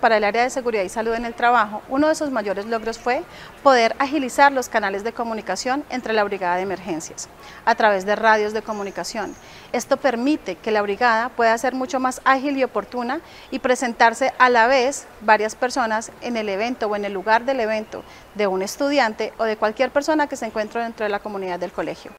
Para el área de seguridad y salud en el trabajo, uno de sus mayores logros fue poder agilizar los canales de comunicación entre la brigada de emergencias a través de radios de comunicación. Esto permite que la brigada pueda ser mucho más ágil y oportuna y presentarse a la vez varias personas en el evento o en el lugar del evento de un estudiante o de cualquier persona que se encuentre dentro de la comunidad del colegio.